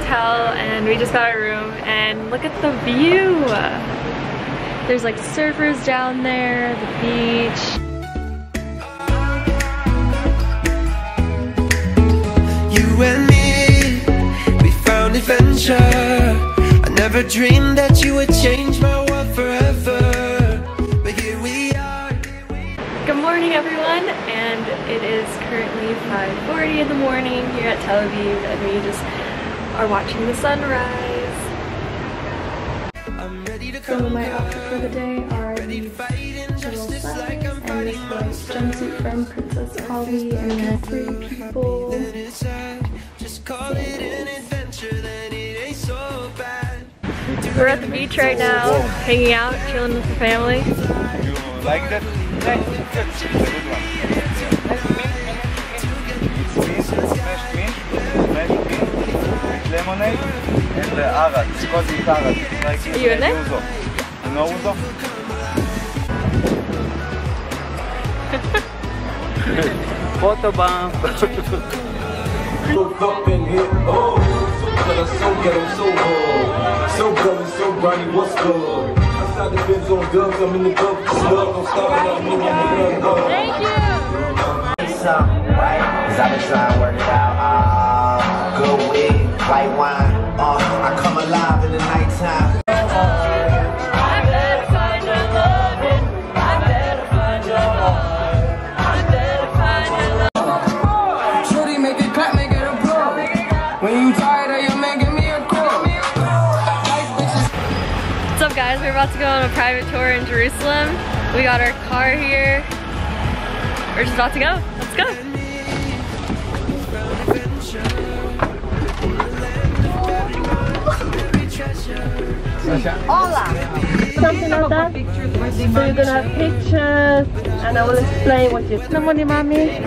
hotel and we just got a room and look at the view. There's like surfers down there, the beach. You and me, we found adventure. I never dreamed that you would change my world forever. But here we are. Good morning everyone and it is currently 5.40 in the morning here at Tel Aviv and we just are watching the sunrise. I'm ready to So come my outfit for the day are these little slides and this white jumpsuit from Princess Polly and then pretty people. inside. Just call it an adventure, then it ain't so bad. We're at the beach right now, hanging out, chilling with the family. You like that? Arad. It's arad. It's like you in? Ouzo. You know Ouzo? Photo bomb. Up in here, oh, so good, so ghetto, so hard. So gully, so grimy, what's good? Outside the Benz on guns, I'm in the club, snug, don't stop, I'm in the club. Thank you! something, right? Cause I've been trying to work it out. Uh, good weed, white wine. I come alive in the nighttime. Shorty make it clap, make it a blow. When you tired of your me a call. What's up guys? We're about to go on a private tour in Jerusalem. We got our car here. We're just about to go. Let's go. Something like that. So you're gonna have pictures, and I will explain what you're Somebody, mommy.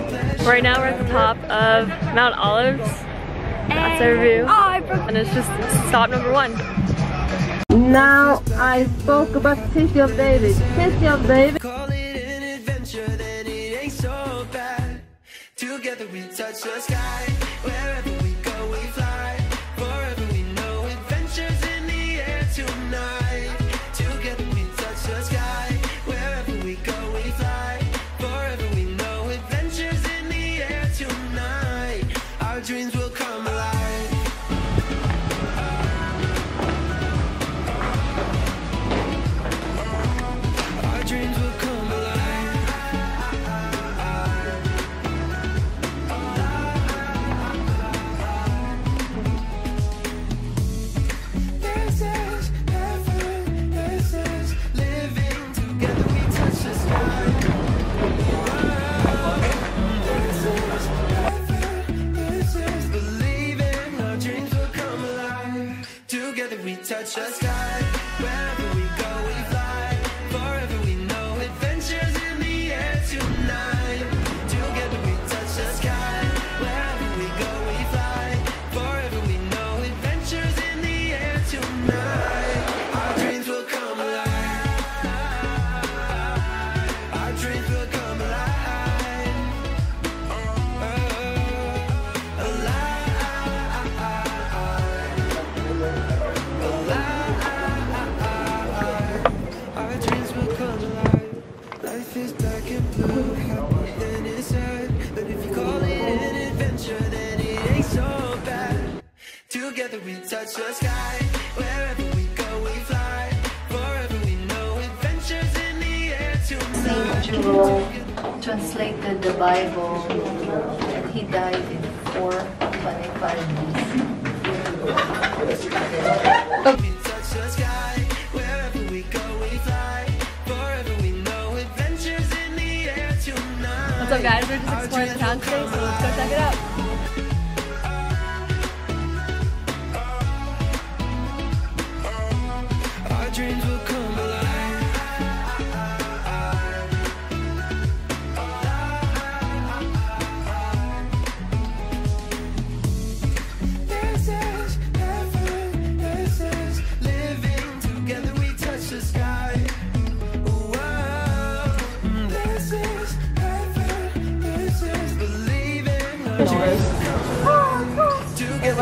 Right now we're at the top of Mount Olives. That's our view. Oh, and it's just stop number one. Now I spoke about City of David. City of David. Call it an adventure, then it ain't so bad. Together we touch the sky. Touch the sky. Tonight. Translated the Bible and he died in 425 BC. We touch the sky. Wherever we go, we fly. Forever we know adventures in the air tonight. What's up guys? We're just exploring the town today, so let's go check it out. Our dreams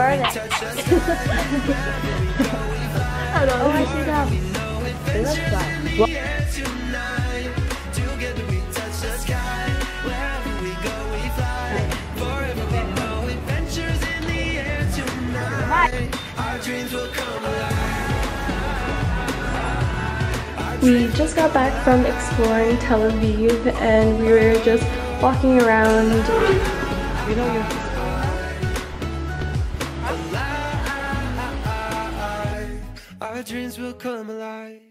This is we I don't know. I see them. They look fun. We just got back from exploring Tel Aviv and we were just walking around. You know dreams will come alive.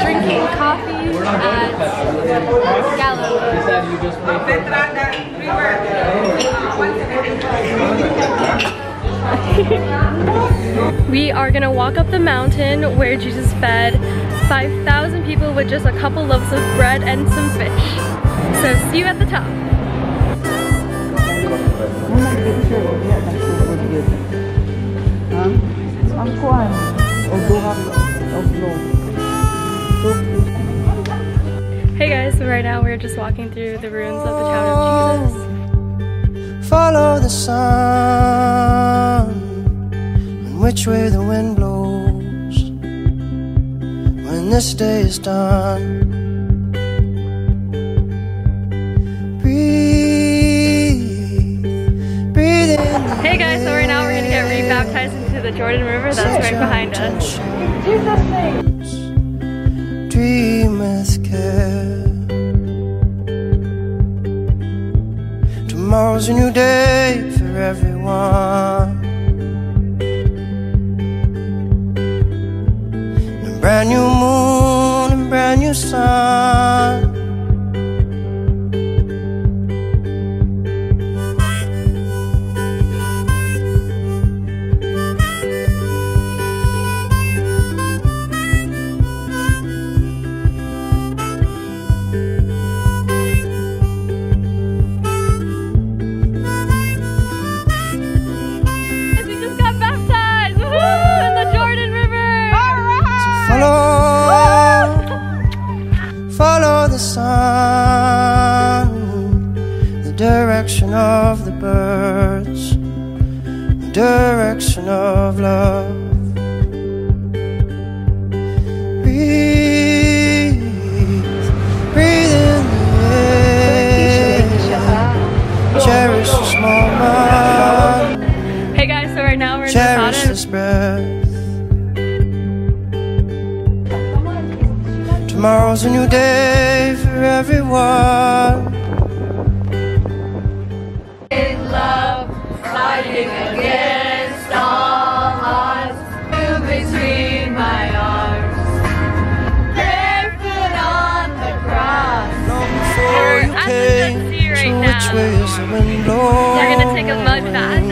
drinking coffee at Gallo. we are gonna walk up the mountain where Jesus fed 5,000 people with just a couple loaves of bread and some fish. So see you at the top. Hey guys, so right now we're just walking through the ruins of the town of Jesus. Follow the sun which way the wind when this day is done. Breathe, breathe in. Hey guys, so right now we're gonna get rebaptized into the Jordan River that's right behind us. Dream with care. Tomorrow's a new day for everyone. Sun. The sun, the direction of the birds, the direction of love. Breathe, breathe in the air. Cherish this moment, Hey guys, so right now we're in cherish this breath. Tomorrow's a new day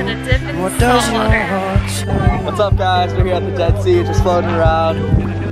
bath dip in What salt water. What's up guys? We're here at the Dead Sea, just floating around.